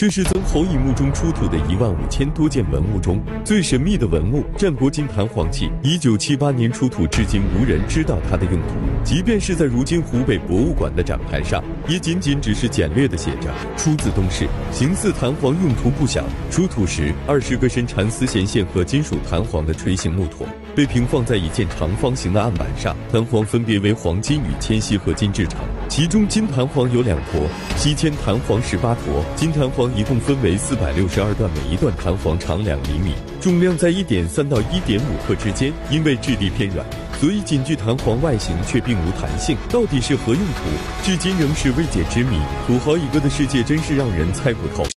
这是曾侯乙墓中出土的一万五千多件文物中最神秘的文物——战国金弹簧器。一九七八年出土，至今无人知道它的用途。即便是在如今湖北博物馆的展台上，也仅仅只是简略的写着“出自东市”，形似弹簧，用途不小。出土时，二十个身缠丝弦线和金属弹簧的锤形木坨被平放在一件长方形的案板上，弹簧分别为黄金与铅锡合金制成。其中金弹簧有两坨，西铅弹簧十八坨。金弹簧一共分为四百六十二段，每一段弹簧长两厘米，重量在一点三到一点五克之间。因为质地偏软，所以仅具弹簧外形却并无弹性。到底是何用途？至今仍是未解之谜。土豪一哥的世界真是让人猜不透。